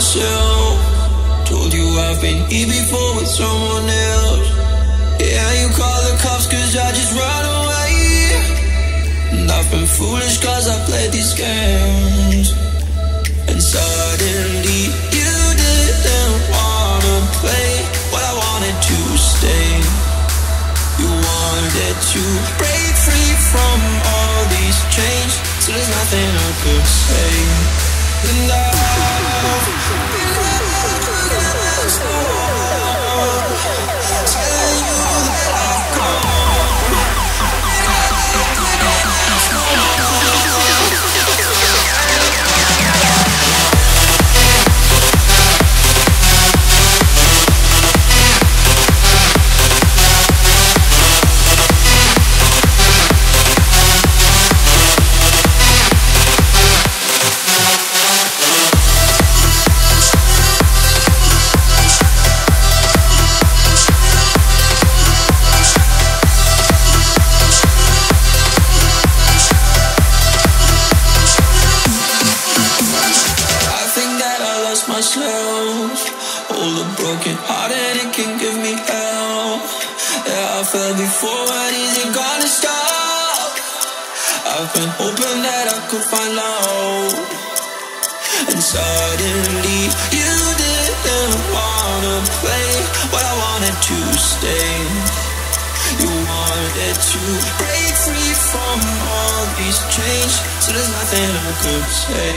myself. Told you I've been here before with someone else. Yeah, you call the cops cause I just run away. And I've been foolish cause I played these games. And suddenly you didn't wanna play, but I wanted to stay. You wanted to break free from all these chains, so there's nothing I could say. And I've myself. All the broken hearted, it can give me help. Yeah, I fell before, but is it gonna stop? I've been hoping that I could find love. And suddenly you didn't wanna play, but I wanted to stay. You wanted to break free from all these chains, so there's nothing I could say.